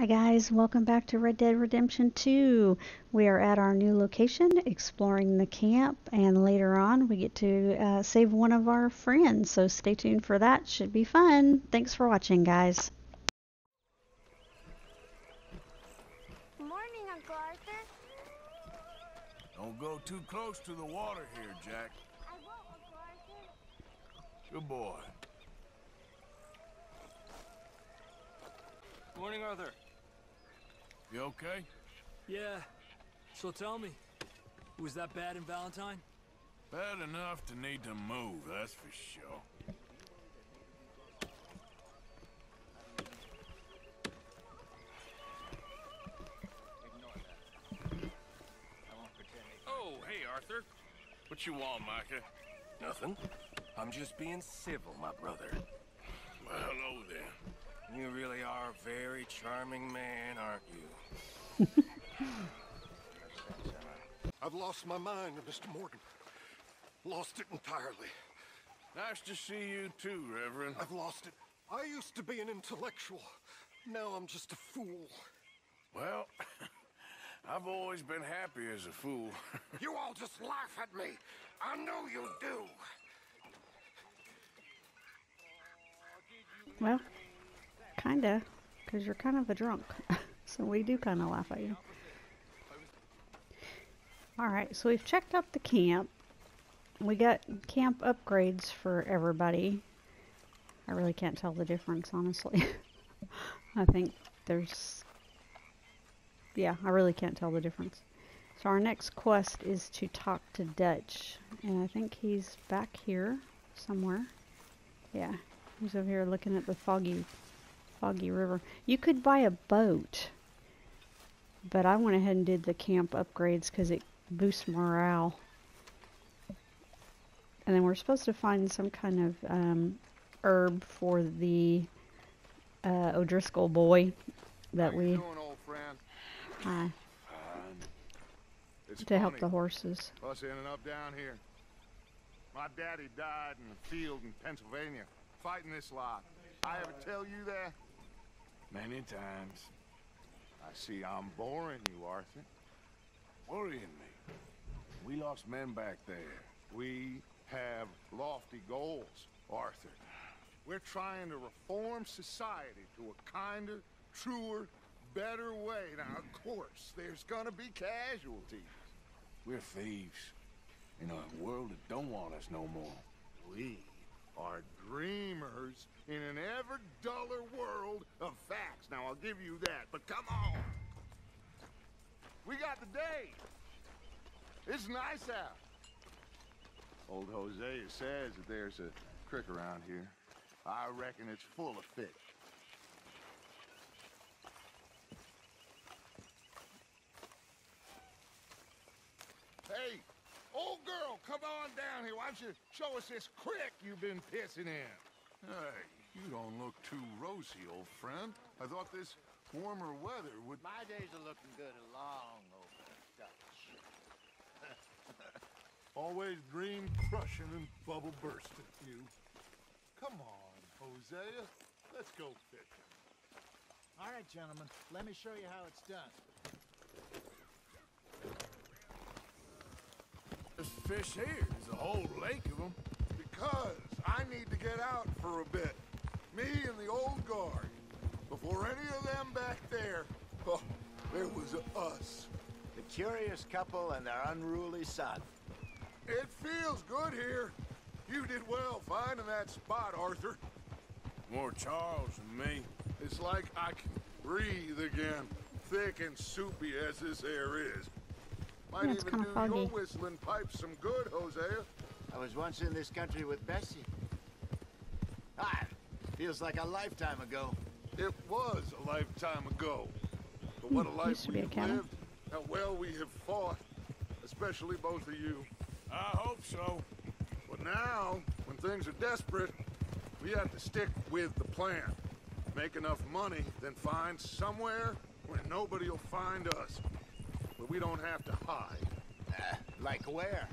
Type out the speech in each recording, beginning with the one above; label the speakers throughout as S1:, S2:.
S1: Hi guys, welcome back to Red Dead Redemption 2. We are at our new location, exploring the camp, and later on we get to uh, save one of our friends, so stay tuned for that. Should be fun. Thanks for watching, guys.
S2: Morning, Uncle Arthur.
S3: Don't go too close to the water here, Jack.
S2: I won't, Uncle Arthur.
S3: Good boy.
S4: Morning, Arthur.
S3: You okay?
S4: Yeah. So tell me, was that bad in Valentine?
S3: Bad enough to need to move, that's for sure.
S5: Oh, hey, Arthur. What you want, Micah? Nothing. I'm just being civil, my brother.
S3: Well, hello there.
S5: You really are a very charming man, aren't you?
S6: I've lost my mind, Mr. Morgan. Lost it entirely.
S3: Nice to see you too, Reverend.
S6: I've lost it. I used to be an intellectual. Now I'm just a fool.
S3: Well, I've always been happy as a fool.
S6: You all just laugh at me. I know you do.
S1: Well, kinda, because you're kind of a drunk, so we do kind of laugh at you. Alright, so we've checked out the camp. We got camp upgrades for everybody. I really can't tell the difference, honestly. I think there's... Yeah, I really can't tell the difference. So our next quest is to talk to Dutch. And I think he's back here somewhere. Yeah, he's over here looking at the foggy, foggy river. You could buy a boat. But I went ahead and did the camp upgrades because it boosts morale. And then we're supposed to find some kind of um, herb for the uh, O'Driscoll boy that we
S6: doing, old friend?
S1: uh,
S6: It's
S1: to help the horses.
S6: Us ending up down here. My daddy died in the field in Pennsylvania, fighting this lot. I ever tell you that?
S3: Many times.
S6: I see I'm boring you, Arthur.
S3: Worrying me. We lost men back there.
S6: We have lofty goals, Arthur. We're trying to reform society to a kinder, truer, better way. Now, of course, there's gonna be casualties.
S3: We're thieves. In a world that don't want us no more.
S6: We are dreamers in an ever duller world of facts. Now, I'll give you that, but come on. We got the day. It's nice out. Old Hosea says that there's a creek around here. I reckon it's full of fish. Hey, old girl, come on down here. Why don't you show us this creek you've been pissing in?
S7: Hey, you don't look too rosy, old friend. I thought this warmer weather would...
S8: My days are looking good along over Dutch.
S7: Always dream crushing and bubble bursting, you. Come on, Hosea. Let's go fishing.
S8: All right, gentlemen, let me show you how it's done.
S3: There's fish here. There's a whole lake of them.
S6: Because I need to get out for a bit. Me and the old guard. Before any of them back there, oh, there was us.
S8: The curious couple and their unruly son.
S6: It feels good here. You did well finding that spot, Arthur.
S3: More Charles than me.
S6: It's like I can breathe again, thick and soupy as this air is. Might
S1: Yeah, it's
S6: even
S1: kinda
S6: do your whistling pipes some good, Hosea.
S8: I was once in this country with Bessie. Ah, feels like a lifetime ago.
S6: It was a lifetime ago. But what a
S1: Hmm,
S6: life
S1: used to be
S6: we
S1: a
S6: have
S1: cabin.
S6: lived. How well we have fought. Especially both of you.
S3: I hope so.
S6: But now, when things are desperate, we have to stick with the plan. Make enough money, then find somewhere where nobody will find us. Where we don't have to hide.
S8: Uh, like where?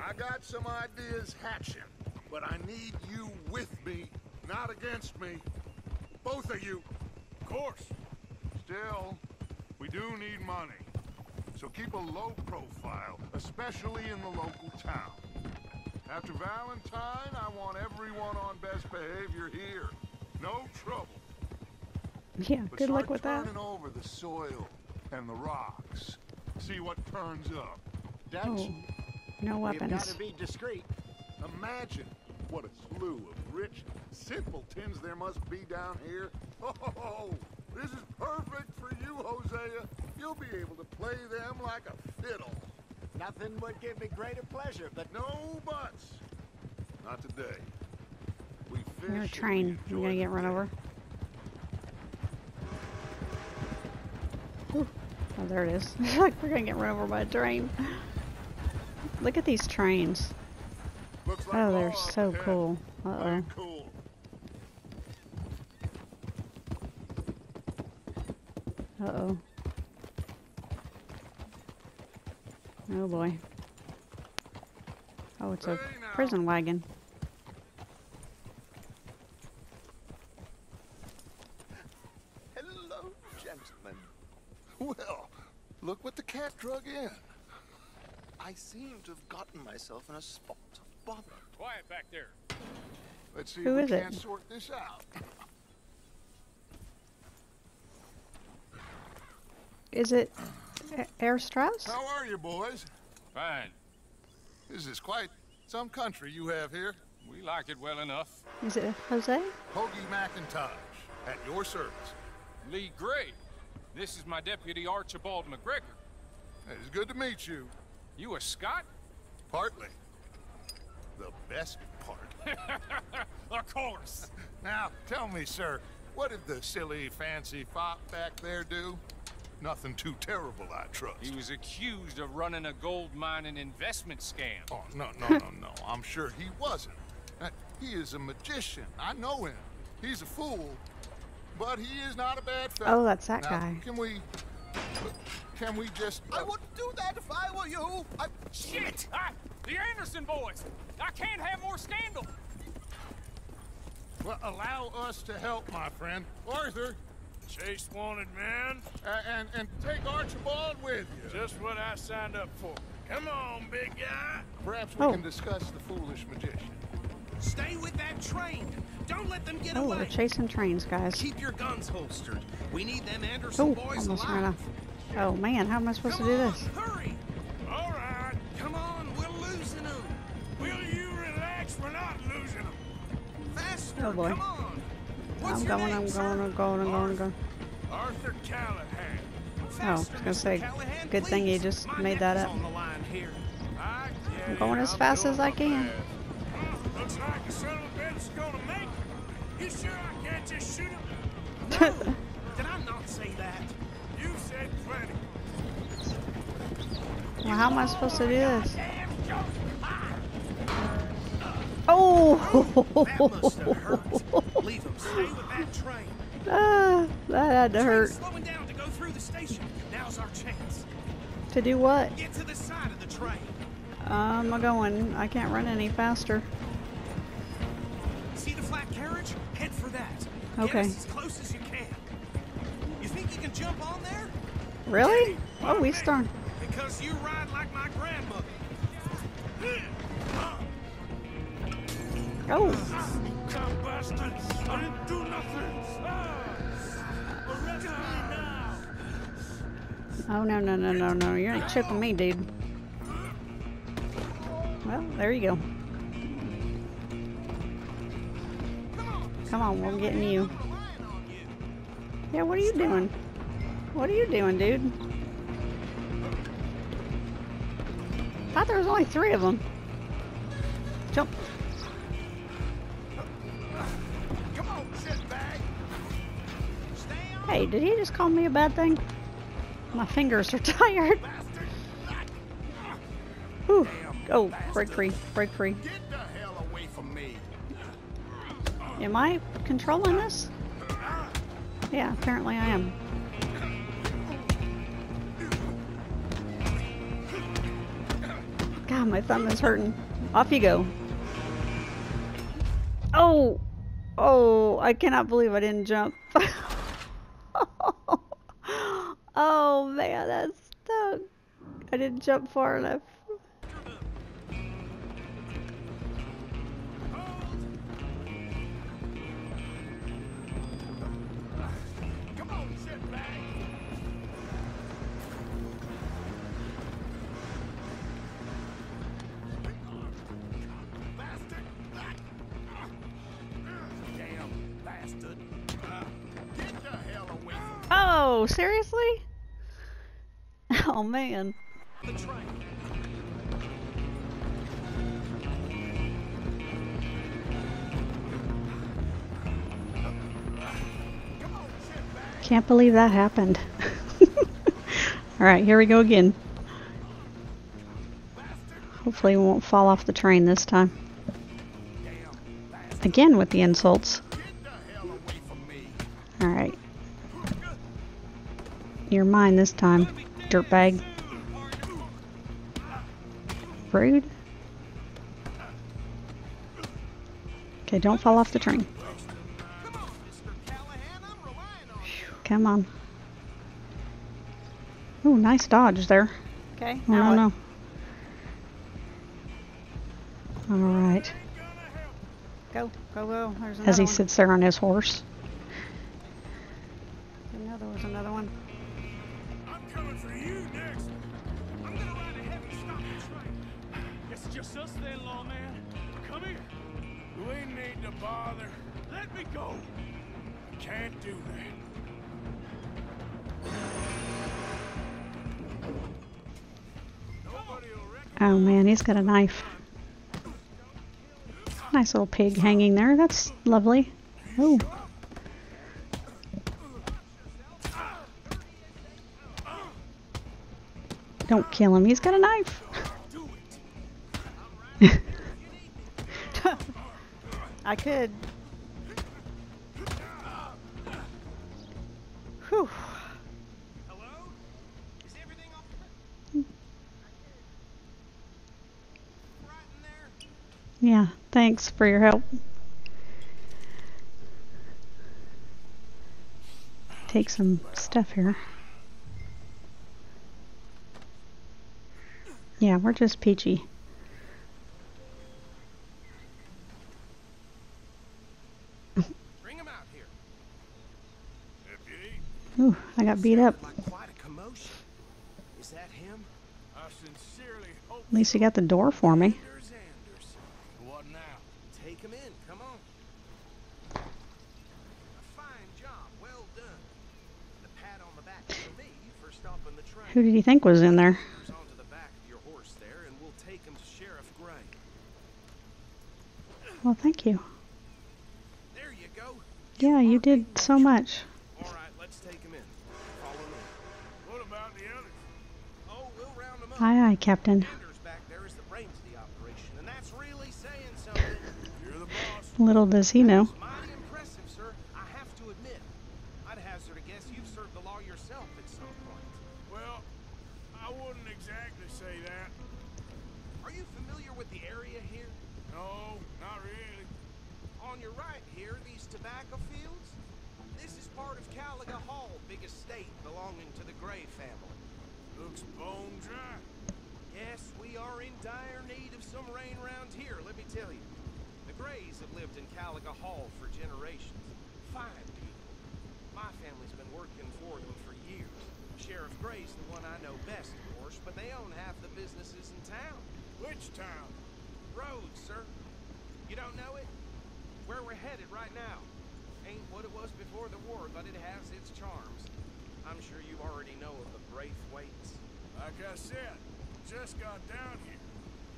S6: I got some ideas hatching, but I need you with me, not against me. Both of you.
S3: Of course.
S6: Still, we do need money. So keep a low profile, especially in the local town. After Valentine, I want everyone on best behavior here. No trouble.
S1: Yeah,
S6: But
S1: good luck with that.
S6: turning over the soil and the rocks. See what turns up.
S9: Dutch,
S1: Oh, no
S9: we've got to be discreet.
S6: Imagine what a slew of rich simpletons there must be down here. Oh, this is perfect for you, Hosea. You'll be able to play them like a fiddle.
S9: Nothing would give me greater pleasure, but
S6: No buts. Not today. We fish.
S1: You're a train. You're gonna get run over. Ooh. Oh, there it is. we're gonna get run over by a train. Look at these trains.
S6: Looks like
S1: Oh, they're so
S6: ahead.
S1: cool. Uh oh.
S6: Cool.
S1: Uh oh. Oh boy. Oh, it's a prison wagon.
S6: Hello, gentlemen. Well, look what the cat drug.
S5: I seem to have gotten myself in a spot of bother.
S3: Quiet back there.
S6: Let's see
S1: Who
S6: if
S1: is
S6: we
S1: it?
S6: can't sort this out.
S1: Is it Air Strauss?
S6: How are you, boys?
S3: Fine.
S6: This is quite some country you have here.
S3: We like it well enough.
S1: Is it Jose?
S6: Hoagie McIntosh, at your service.
S3: Leigh Gray. This is my deputy Archibald McGregor.
S6: It's good to meet you.
S3: You a Scot?
S6: Partly. The best part.
S3: of course.
S6: Now, tell me, sir, what did the silly, fancy fop back there do? Nothing too terrible, I trust.
S3: He was accused of running a gold mining investment scam.
S6: Oh, no, no, no, no. I'm sure he wasn't. Uh, He is a magician. I know him. He's a fool, but he is not a bad fellow.
S1: Oh, that's that
S6: Now,
S1: guy.
S6: Can we... Can we just...
S5: I
S6: uh,
S5: wouldn't do that if I were you. I...
S3: Shit! Ah, the Anderson boys! I can't have more scandal!
S6: Well, allow us to help, my friend. Arthur,
S3: Chase wanted man.
S6: uh, and, and take Archibald with you.
S3: Just what I signed up for. Come on, big guy.
S6: Perhaps we
S1: Oh.
S6: can discuss the foolish magician.
S5: Stay with that train. Don't let them get
S1: Oh, we're chasing trains, guys.
S5: Keep your guns holstered. We need them Anderson
S1: Oh,
S5: boys
S1: almost ran
S5: alive.
S1: Oh man, how am I supposed
S5: Come
S1: to do
S5: on,
S1: this?
S5: hurry.
S3: All right.
S5: Come on, we're losing them.
S3: Will you relax? We're not losing them.
S5: Faster.
S1: Oh, boy.
S5: Come on. What's
S1: I'm going,
S5: name,
S1: I'm
S5: sir?
S1: going, I'm going, I'm going, I'm going.
S3: Arthur Callahan.
S1: Oh, I was gonna say,
S5: Callahan,
S1: good thing you just
S5: My
S1: made that up.
S5: on the line here.
S3: I
S1: I'm
S3: get
S1: going as
S3: I'm
S1: fast as I can.
S3: Looks like the son of a bitch is gonna make it. You sure I can't just shoot him?
S5: Did I not say that?
S1: Well, how am I supposed to do this? Oh!
S5: That must have hurt. Leave him. Stay with that train.
S1: ah, that had to hurt.
S5: down to go through the station. Now's our chance.
S1: To do what?
S5: Get to the side of the train.
S1: Um, I'm going. I can't run any faster.
S5: See the flat carriage? Head for that.
S1: Okay.
S5: As close as you can. You think you can jump on there?
S1: Really? Oh, we start.
S5: Because you ride like my grandmother.
S1: Oh,
S3: Come bastard! I didn't do nothing! Arrest me now!
S1: oh no, no, no, no, no! You're chipping me, dude. Well, there you go. Come on, we're getting you. Yeah, what are you doing? What are you doing, dude? Thought there was only three of them. Jump.
S6: Come on, shitbag.
S1: Hey, did he just call me a bad thing? My fingers are tired. Whew. Oh, break free, break free. Am I controlling this? Yeah, apparently I am. Ah, my thumb is hurting. Off you go. Oh! Oh, I cannot believe I didn't jump. oh man, that stuck. I didn't jump far enough. Seriously? Oh man. Can't believe that happened. Alright, here we go again. Hopefully we won't fall off the train this time. Again with the insults. You're mine this time, dirtbag. Rude. Okay, don't fall off the train. Come on. Oh, nice dodge there.
S2: Okay,
S1: I
S2: now
S1: don't
S2: what?
S1: know. Alright.
S2: Go, go, go. There's
S1: As he
S2: one.
S1: sits there on his horse.
S4: Me go.
S3: Can't do that. Nobody will recognize
S1: Oh man, he's got a knife. Nice little pig hanging there. That's lovely. Oh. Don't kill him. He's got a knife.
S2: I could. Whew.
S5: Hello? Is everything all right in there?
S1: Yeah, thanks for your help. Take some stuff here. Yeah, we're just peachy.
S5: Bring him out here.
S3: Deputy,
S1: Ooh, I got beat up.
S5: Like quite a commotion. Is that him?
S3: I sincerely hope
S1: At least you got the door for me.
S5: Anders Anderson.
S3: what now?
S5: Take him in. Come on. A fine job. Well done. And pat on the back for me for stopping the train.
S1: Who did he think was in there?
S5: Who's onto the back of your horse there, and we'll take him to Sheriff Gray.
S1: Well, thank you.
S5: There you go.
S1: Yeah, you did so much.
S5: All right, let's take him in. Follow me.
S3: What about the others?
S5: Oh, we'll round him up.
S1: Aye, aye, Captain.
S5: Anders back there is the brains of the operation, and that's really saying something.
S3: You're Captain.
S1: Little does he know.
S5: It's mighty impressive, sir. I have to admit. I'd hazard a guess you've served the law yourself at some point.
S3: Well, I wouldn't exactly say that.
S5: Are you familiar with the area here?
S3: No, not really.
S5: On your right here, these tobacco fields? This is part of Caliga Hall, big estate belonging to the Gray family.
S3: Looks bone dry.
S5: Yes, we are in dire need of some rain round here, let me tell you. The Grays have lived in Caliga Hall for generations. Fine people. My family's been working for them for years. Sheriff Gray's the one I know best, of course, but they own half the businesses in town.
S3: Which town?
S5: Rhodes, sir. You don't know it? Where we're headed right now. Ain't what it was before the war, but it has its charms. I'm sure you already know of the Braithwaites.
S3: Like I said, just got down here.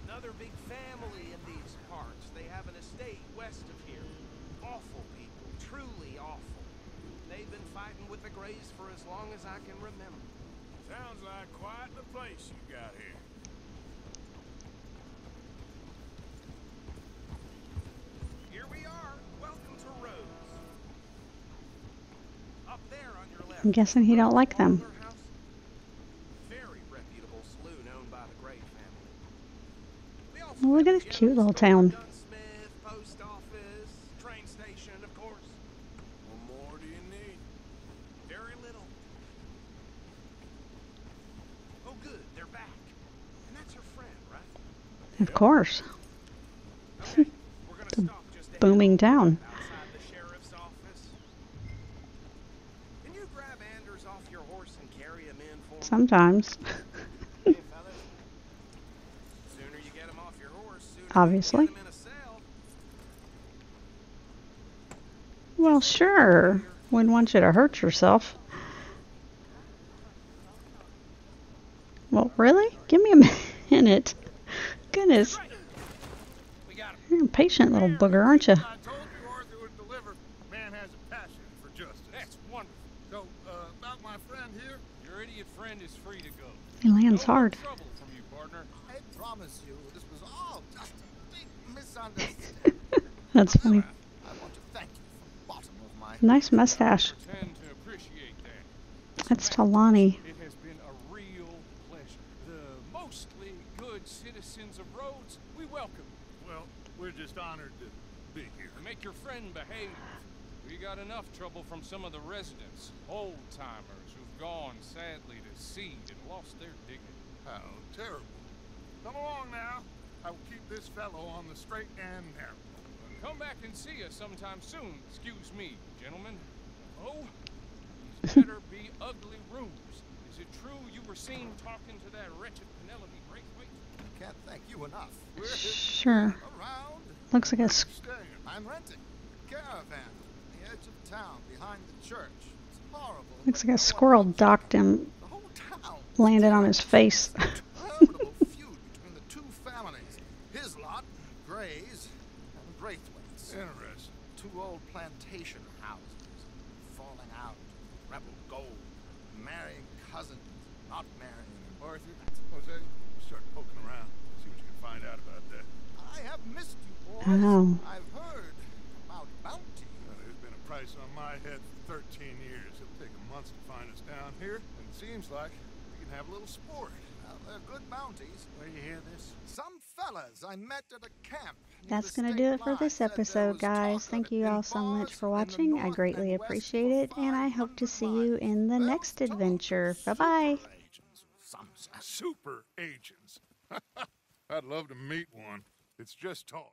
S5: Another big family in these parts. They have an estate west of here. Awful people, truly awful. They've been fighting with the Grays for as long as I can remember.
S3: Sounds like quite the place you got here.
S5: Here we are. Welcome to Rhodes. Up there on your left.
S1: I'm guessing he don't like them.
S5: Parlour House. Very reputable saloon owned by the Gray family. We also
S1: Well, look
S5: have
S1: at
S5: a
S1: this cute
S5: general
S1: little
S5: store,
S1: town.
S5: Gunsmith, post office, train station, of course.
S3: What more do you need?
S5: Very little. back. And that's your little town.
S1: Of course.
S5: Okay, ahead
S1: Booming town.
S5: outside the sheriff's office. Can you grab Anders off your horse and carry him in for me?
S1: Sometimes.
S8: Hey, fellas.
S5: Sooner you get him off your horse, sooner
S1: Obviously.
S5: you can get him in a cell.
S1: Well, sure. Wouldn't want you to hurt yourself. Well, really? Give me a minute. Goodness.
S5: We.
S1: You're a patient little booger, aren't you?
S6: I told you Arthur
S9: of funny.
S1: Nice mustache.
S4: Pretend to appreciate that.
S1: That's Talani.
S4: It has been a real pleasure. The mostly good citizens of Rhodes, we welcome you.
S6: well, we're just honored to be here.
S4: Make your friend behave. We got enough trouble from some of the residents, old timers who've gone sadly to seed and lost their dignity.
S6: How terrible. Come along now. I will keep this fellow on the straight and narrow.
S4: Come back and see us sometime soon. Excuse me, gentlemen. Oh, these better be ugly rooms. Is it true you were seen talking to that wretched Penelope Braithwaite?
S9: Can't thank you enough. We're
S1: Sure.
S9: around.
S1: Looks like a s-
S6: Staying.
S9: I'm renting a caravan on the edge of town behind the church. It's horrible.
S1: looks like a squirrel docked him,
S9: The whole town.
S1: landed on his face.
S9: Braithwaite's.
S6: Interesting.
S9: Two old plantation houses, falling out, rebel gold, marrying cousins, not marrying.
S6: Arthur, Hosea, start poking around. See what you can find out about that.
S9: I have missed you, boys.
S1: Oh.
S9: I've heard about bounty.
S6: Uh, there's been a price on my head for 13 years. It'll take months to find us down here, and it seems like we can have a little sport.
S9: Well, they're good bounties. Where you hear this? Some fellas I met at a camp.
S1: That's going to do it for this episode, guys. Thank you all so much for watching. I greatly appreciate it, and I hope to see you in the next adventure. Bye bye.
S9: super agents of some sort.
S6: Super agents. I'd love to meet one. It's just talk.